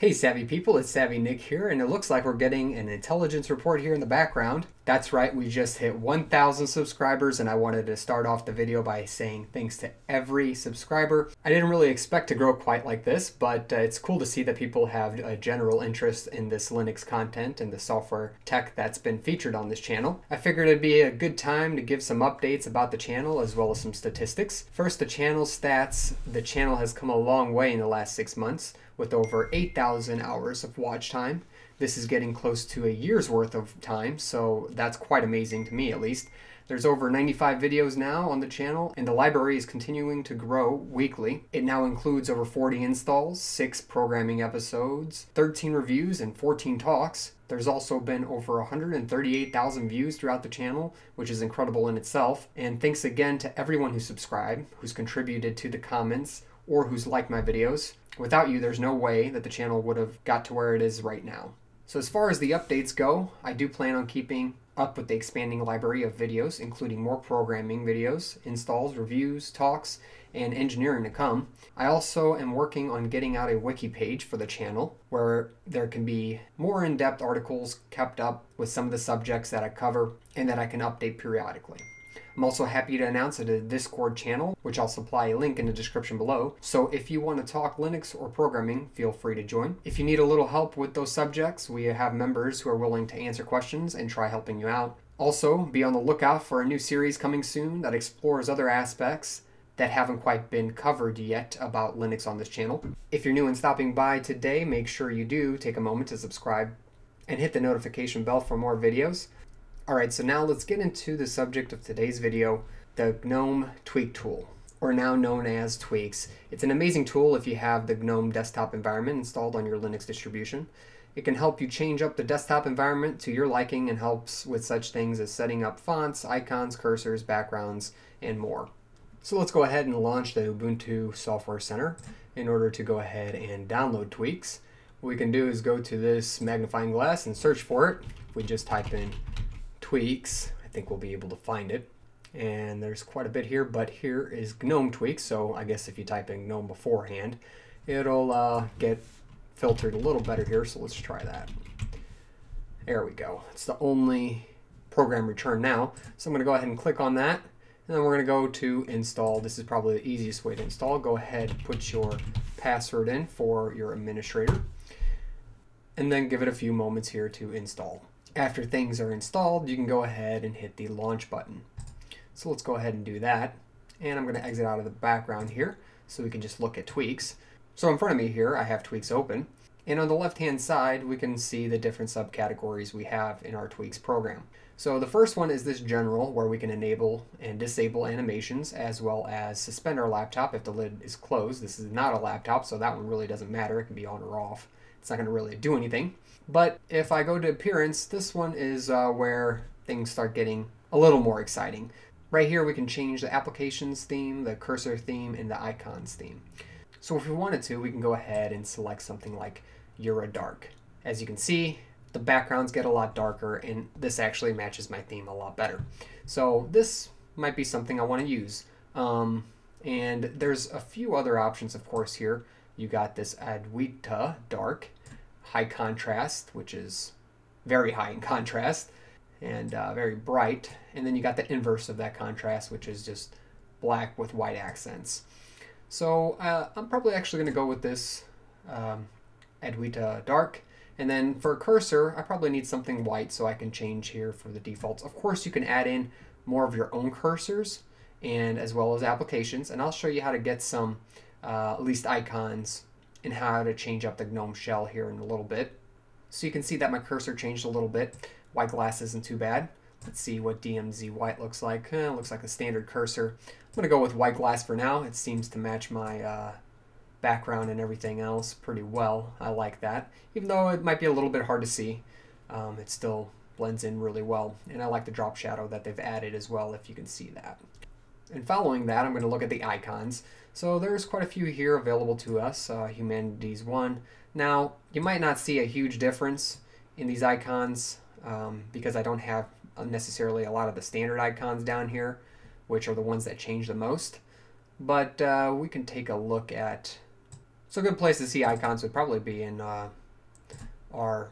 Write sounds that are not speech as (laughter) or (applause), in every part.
Hey Savvy people, it's SavvyNik here, and it looks like we're getting an intelligence report here in the background. That's right, we just hit 1,000 subscribers, and I wanted to start off the video by saying thanks to every subscriber. I didn't really expect to grow quite like this, but uh, it's cool to see that people have a general interest in this Linux content and the software tech that's been featured on this channel. I figured it'd be a good time to give some updates about the channel as well as some statistics. First, the channel stats. The channel has come a long way in the last six months with over 8,000 hours of watch time. This is getting close to a year's worth of time, so that's quite amazing to me at least. There's over 95 videos now on the channel, and the library is continuing to grow weekly. It now includes over 40 installs, 6 programming episodes, 13 reviews, and 14 talks. There's also been over 138,000 views throughout the channel, which is incredible in itself. And thanks again to everyone who subscribed, who's contributed to the comments, or who's liked my videos. Without you, there's no way that the channel would have got to where it is right now. So as far as the updates go, I do plan on keeping up with the expanding library of videos, including more programming videos, installs, reviews, talks, and engineering to come. I also am working on getting out a wiki page for the channel where there can be more in-depth articles kept up with some of the subjects that I cover and that I can update periodically. I'm also happy to announce that a Discord channel, which I'll supply a link in the description below. So if you want to talk Linux or programming, feel free to join. If you need a little help with those subjects, we have members who are willing to answer questions and try helping you out. Also, be on the lookout for a new series coming soon that explores other aspects that haven't quite been covered yet about Linux on this channel. If you're new and stopping by today, make sure you do take a moment to subscribe and hit the notification bell for more videos. Alright, so now let's get into the subject of today's video, the GNOME Tweak tool, or now known as Tweaks. It's an amazing tool if you have the GNOME desktop environment installed on your Linux distribution. It can help you change up the desktop environment to your liking and helps with such things as setting up fonts, icons, cursors, backgrounds, and more. So let's go ahead and launch the Ubuntu Software Center in order to go ahead and download Tweaks. What we can do is go to this magnifying glass and search for it. If we just type in tweaks. I think we'll be able to find it. And there's quite a bit here, but here is GNOME tweaks. So I guess if you type in GNOME beforehand, it'll uh, get filtered a little better here. So let's try that. There we go. It's the only program return now. So I'm going to go ahead and click on that. And then we're going to go to install. This is probably the easiest way to install. Go ahead, put your password in for your administrator. And then give it a few moments here to install. After things are installed, you can go ahead and hit the launch button. So let's go ahead and do that. And I'm going to exit out of the background here so we can just look at tweaks. So in front of me here, I have tweaks open. And on the left-hand side, we can see the different subcategories we have in our tweaks program. So the first one is this general, where we can enable and disable animations, as well as suspend our laptop if the lid is closed. This is not a laptop, so that one really doesn't matter. It can be on or off. It's not going to really do anything. But if I go to appearance, this one is uh, where things start getting a little more exciting. Right here we can change the applications theme, the cursor theme, and the icons theme. So if we wanted to, we can go ahead and select something like Yaru-dark. As you can see, the backgrounds get a lot darker and this actually matches my theme a lot better. So this might be something I want to use. Um, and there's a few other options, of course, here. You got this Adwaita Dark, high contrast, which is very high in contrast and uh, very bright. And then you got the inverse of that contrast, which is just black with white accents. So uh, I'm probably actually going to go with this um, Adwaita Dark. And then for cursor, I probably need something white so I can change here for the defaults. Of course, you can add in more of your own cursors and as well as applications. And I'll show you how to get some, uh, at least icons and how to change up the GNOME shell here in a little bit. So you can see that my cursor changed a little bit. White glass isn't too bad. Let's see what DMZ white looks like. Eh, looks like a standard cursor. I'm going to go with white glass for now. It seems to match my uh, background and everything else pretty well. I like that. Even though it might be a little bit hard to see, um, it still blends in really well. And I like the drop shadow that they've added as well, if you can see that. And following that, I'm going to look at the icons. So there's quite a few here available to us. Uh, Humanities 1. Now, you might not see a huge difference in these icons um, because I don't have necessarily a lot of the standard icons down here, which are the ones that change the most. But uh, we can take a look at So a good place to see icons would probably be in uh, our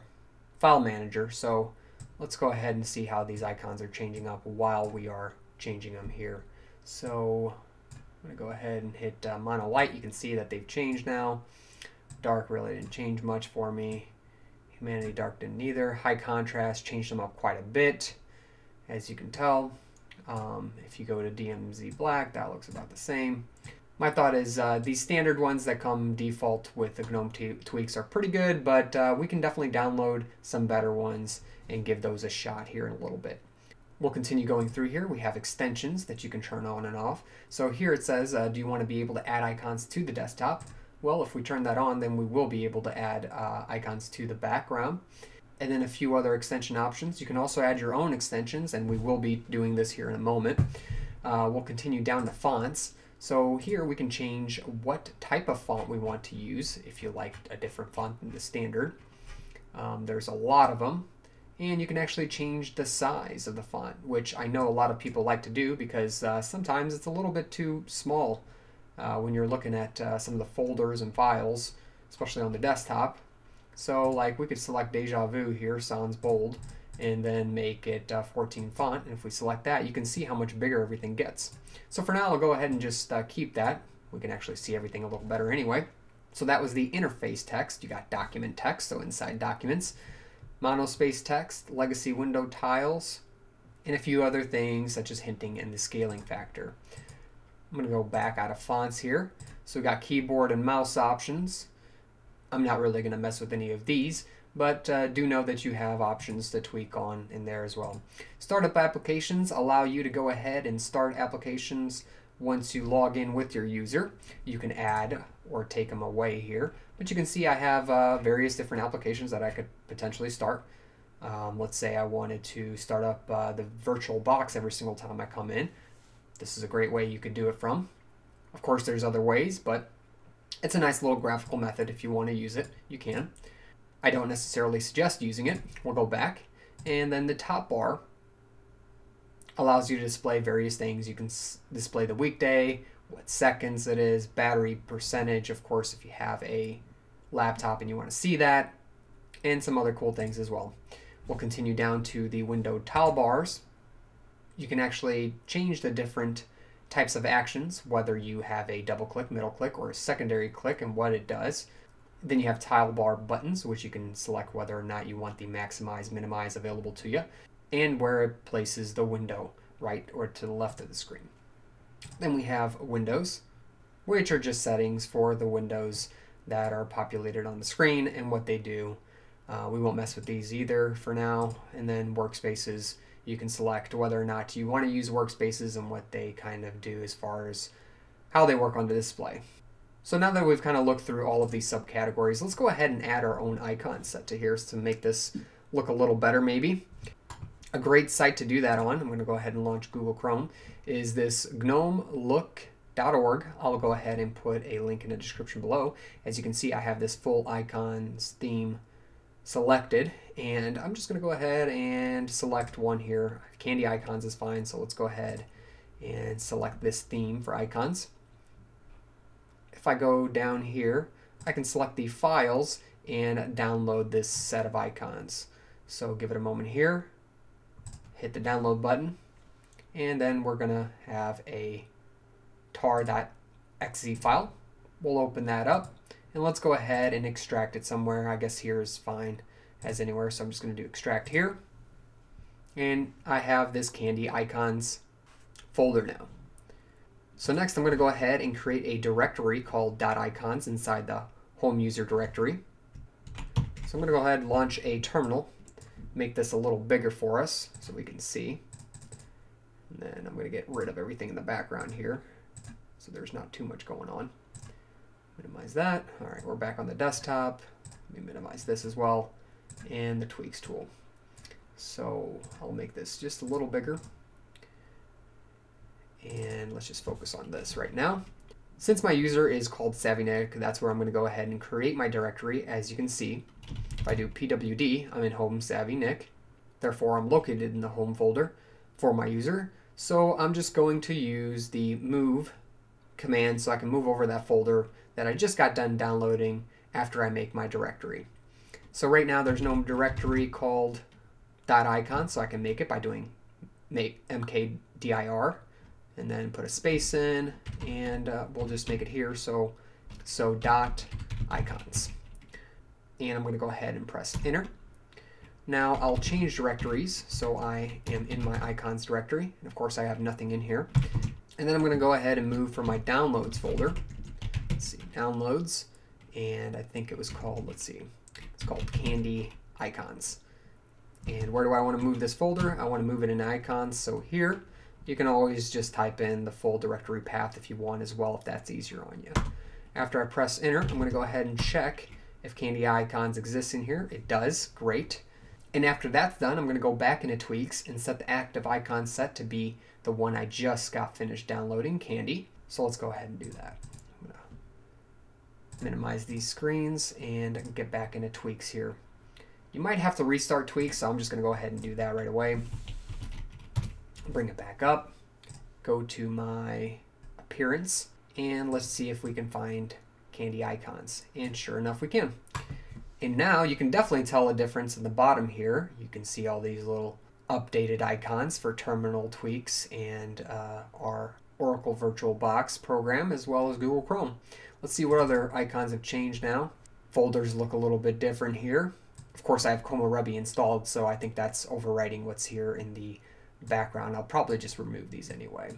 file manager. So let's go ahead and see how these icons are changing up while we are changing them here. So I'm going to go ahead and hit uh, mono light. You can see that they've changed now. Dark really didn't change much for me. Humanity Dark didn't either. High contrast changed them up quite a bit, as you can tell. Um, if you go to DMZ Black, that looks about the same. My thought is uh, these standard ones that come default with the GNOME tweaks are pretty good, but uh, we can definitely download some better ones and give those a shot here in a little bit. We'll continue going through here. We have extensions that you can turn on and off. So here it says, uh, do you want to be able to add icons to the desktop? Well, if we turn that on, then we will be able to add uh, icons to the background. And then a few other extension options. You can also add your own extensions, and we will be doing this here in a moment. Uh, we'll continue down to fonts. So here we can change what type of font we want to use if you like a different font than the standard. Um, there's a lot of them and you can actually change the size of the font, which I know a lot of people like to do because uh, sometimes it's a little bit too small uh, when you're looking at uh, some of the folders and files, especially on the desktop. So like we could select DejaVu here, Sans Bold, and then make it uh, 14 font. And if we select that, you can see how much bigger everything gets. So for now, I'll go ahead and just uh, keep that. We can actually see everything a little better anyway. So that was the interface text. You got document text, so inside documents monospace text, legacy window tiles, and a few other things such as hinting and the scaling factor. I'm going to go back out of fonts here. So we got keyboard and mouse options. I'm not really going to mess with any of these, but uh, do know that you have options to tweak on in there as well. Startup applications allow you to go ahead and start applications once you log in with your user. You can add or take them away here. But you can see I have uh, various different applications that I could potentially start. Um, let's say I wanted to start up uh, the virtual box every single time I come in. This is a great way you could do it from. Of course, there's other ways, but it's a nice little graphical method. If you want to use it, you can. I don't necessarily suggest using it. We'll go back. And then the top bar allows you to display various things. You can display the weekday, what seconds it is, battery percentage, of course, if you have a laptop and you want to see that, and some other cool things as well. We'll continue down to the window tile bars. You can actually change the different types of actions, whether you have a double click, middle click, or a secondary click and what it does. Then you have tile bar buttons, which you can select whether or not you want the maximize, minimize available to you, and where it places the window, right or to the left of the screen. Then we have windows, which are just settings for the windows that are populated on the screen and what they do. Uh, we won't mess with these either for now. And then workspaces, you can select whether or not you want to use workspaces and what they kind of do as far as how they work on the display. So now that we've kind of looked through all of these subcategories, let's go ahead and add our own icon set to here to make this look a little better maybe. A great site to do that on, I'm going to go ahead and launch Google Chrome, is this gnomelook.org. I'll go ahead and put a link in the description below. As you can see, I have this full icons theme selected, and I'm just going to go ahead and select one here. Candy icons is fine, so let's go ahead and select this theme for icons. If I go down here, I can select the files and download this set of icons. So give it a moment here hit the download button, and then we're going to have a tar.xz file. We'll open that up, and let's go ahead and extract it somewhere. I guess here is fine as anywhere, so I'm just going to do extract here. And I have this Candy Icons folder now. So next I'm going to go ahead and create a directory called .icons inside the home user directory. So I'm going to go ahead and launch a terminal make this a little bigger for us so we can see. And then I'm going to get rid of everything in the background here so there's not too much going on. Minimize that. All right, we're back on the desktop. Let me minimize this as well and the tweaks tool. So I'll make this just a little bigger. And let's just focus on this right now. Since my user is called SavvyNik, that's where I'm going to go ahead and create my directory, as you can see. If I do pwd, I'm in home SavvyNik. Therefore, I'm located in the home folder for my user. So I'm just going to use the move command so I can move over that folder that I just got done downloading after I make my directory. So right now there's no directory called .icon, so I can make it by doing make mkdir and then put a space in and uh, we'll just make it here. So so dot icons. And I'm going to go ahead and press enter. Now I'll change directories. So I am in my icons directory and of course I have nothing in here and then I'm going to go ahead and move from my downloads folder let's see downloads and I think it was called let's see it's called candy icons and where do I want to move this folder I want to move it in icons so here you can always just type in the full directory path if you want as well, if that's easier on you. After I press enter, I'm going to go ahead and check if Candy Icons exists in here. It does, great. And after that's done, I'm going to go back into Tweaks and set the active icon set to be the one I just got finished downloading, Candy. So let's go ahead and do that. I'm going to minimize these screens and get back into Tweaks here. You might have to restart Tweaks, so I'm just going to go ahead and do that right away bring it back up, go to my appearance, and let's see if we can find candy icons. And sure enough, we can. And now you can definitely tell a difference in the bottom here. You can see all these little updated icons for terminal tweaks and uh, our Oracle VirtualBox program as well as Google Chrome. Let's see what other icons have changed now. Folders look a little bit different here. Of course, I have Komorebi installed, so I think that's overwriting what's here in the background. I'll probably just remove these anyway.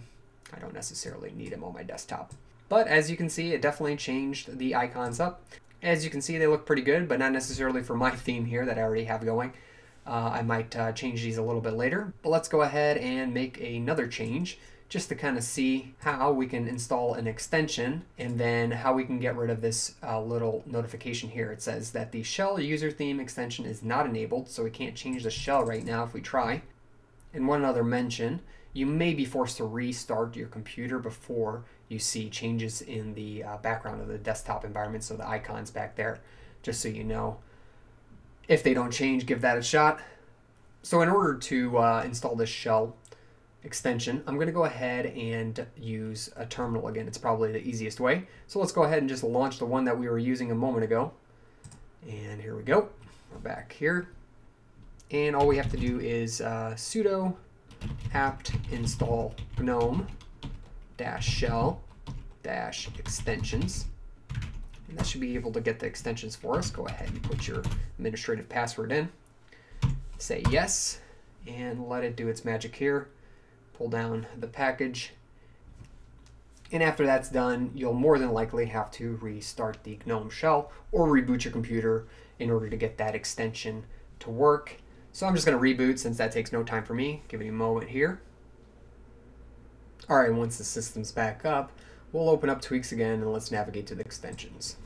I don't necessarily need them on my desktop. But as you can see, it definitely changed the icons up. As you can see, they look pretty good, but not necessarily for my (laughs) theme here that I already have going. Uh, I might uh, change these a little bit later. But let's go ahead and make another change just to kind of see how we can install an extension and then how we can get rid of this uh, little notification here. It says that the shell user theme extension is not enabled, so we can't change the shell right now if we try. And one other mention, you may be forced to restart your computer before you see changes in the uh, background of the desktop environment, so the icons back there, just so you know. If they don't change, give that a shot. So in order to uh, install this shell extension, I'm going to go ahead and use a terminal again. It's probably the easiest way. So let's go ahead and just launch the one that we were using a moment ago. And here we go. We're back here. And all we have to do is uh, sudo apt install gnome dash shell dash extensions. And that should be able to get the extensions for us. Go ahead and put your administrative password in. Say yes, and let it do its magic here. Pull down the package. And after that's done, you'll more than likely have to restart the GNOME shell or reboot your computer in order to get that extension to work. So I'm just going to reboot since that takes no time for me. Give it a moment here. Alright, once the system's back up, we'll open up Tweaks again and let's navigate to the extensions.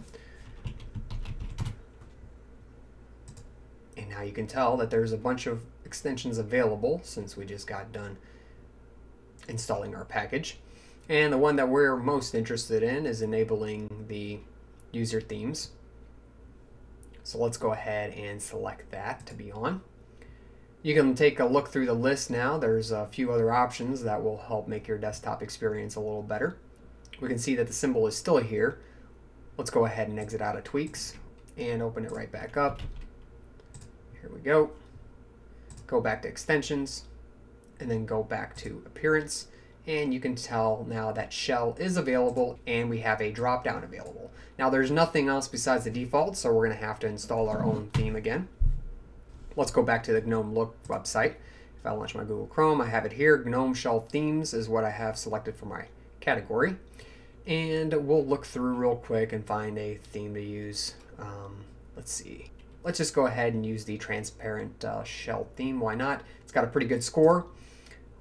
And now you can tell that there's a bunch of extensions available since we just got done installing our package. And the one that we're most interested in is enabling the user themes. So let's go ahead and select that to be on. You can take a look through the list now. There's a few other options that will help make your desktop experience a little better. We can see that the symbol is still here. Let's go ahead and exit out of Tweaks and open it right back up. Here we go. Go back to Extensions and then go back to Appearance and you can tell now that shell is available and we have a drop down available. Now there's nothing else besides the default so we're going to have to install our own theme again. Let's go back to the GNOME Look website. If I launch my Google Chrome, I have it here. GNOME Shell Themes is what I have selected for my category. And we'll look through real quick and find a theme to use. Um, let's see. Let's just go ahead and use the transparent uh, shell theme. Why not? It's got a pretty good score.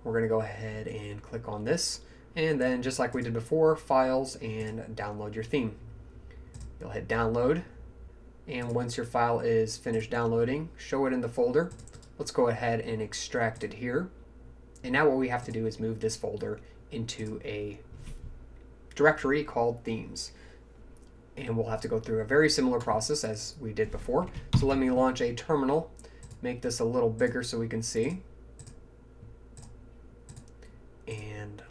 We're going to go ahead and click on this. And then just like we did before, files and download your theme. You'll hit download and once your file is finished downloading, show it in the folder. Let's go ahead and extract it here. And now what we have to do is move this folder into a directory called themes. And we'll have to go through a very similar process as we did before. So let me launch a terminal, make this a little bigger so we can see. And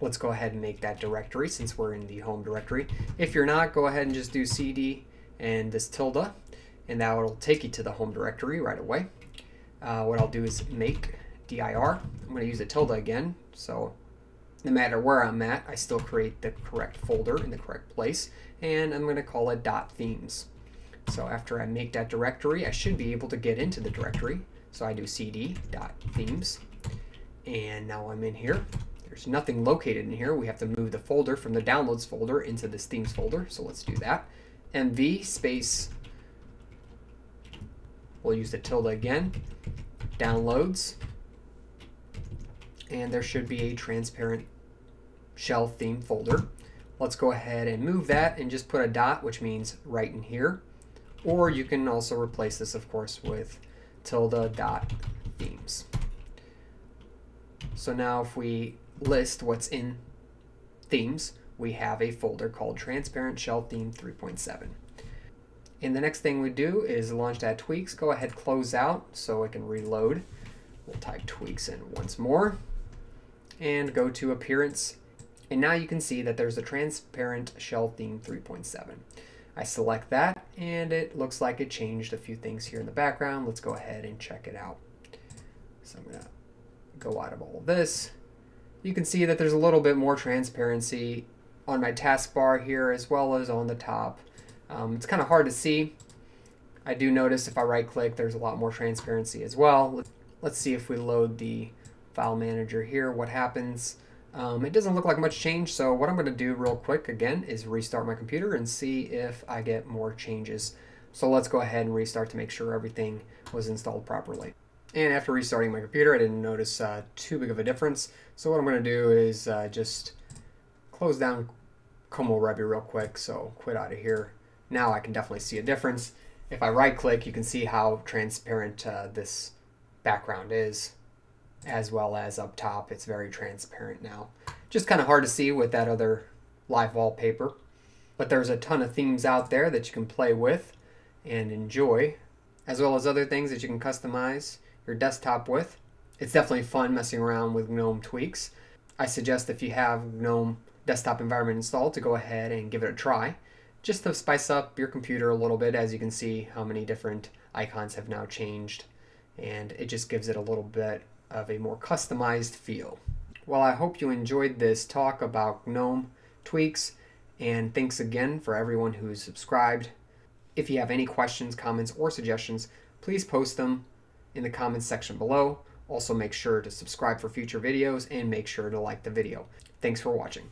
Let's go ahead and make that directory since we're in the home directory. If you're not, go ahead and just do cd and this tilde, and that will take you to the home directory right away. Uh, what I'll do is make dir. I'm going to use a tilde again, so no matter where I'm at, I still create the correct folder in the correct place, and I'm going to call it dot .themes. So after I make that directory, I should be able to get into the directory. So I do cd dot .themes, and now I'm in here. There's nothing located in here. We have to move the folder from the downloads folder into this themes folder. So let's do that. Mv space, we'll use the tilde again, downloads, and there should be a transparent shell theme folder. Let's go ahead and move that and just put a dot, which means right in here. Or you can also replace this, of course, with tilde dot themes. So now if we list what's in themes, we have a folder called Transparent Shell Theme 3.7. And the next thing we do is launch that tweaks. Go ahead, close out so it can reload. We'll type tweaks in once more and go to appearance. And now you can see that there's a transparent shell theme 3.7. I select that and it looks like it changed a few things here in the background. Let's go ahead and check it out. So I'm gonna go out of all of this you can see that there's a little bit more transparency on my taskbar here as well as on the top. Um, it's kind of hard to see. I do notice if I right click there's a lot more transparency as well. Let's see if we load the file manager here what happens. Um, it doesn't look like much change so what I'm going to do real quick again is restart my computer and see if I get more changes. So let's go ahead and restart to make sure everything was installed properly. And after restarting my computer, I didn't notice uh, too big of a difference. So what I'm going to do is uh, just close down Komorebi real quick. So quit out of here. Now I can definitely see a difference. If I right click, you can see how transparent uh, this background is, as well as up top. It's very transparent now. Just kind of hard to see with that other live wallpaper. But there's a ton of themes out there that you can play with and enjoy, as well as other things that you can customize your desktop with. It's definitely fun messing around with GNOME tweaks. I suggest if you have GNOME desktop environment installed to go ahead and give it a try just to spice up your computer a little bit as you can see how many different icons have now changed and it just gives it a little bit of a more customized feel. Well, I hope you enjoyed this talk about GNOME tweaks and thanks again for everyone who's subscribed. If you have any questions, comments, or suggestions, please post them in the comments section below. Also make sure to subscribe for future videos and make sure to like the video. Thanks for watching.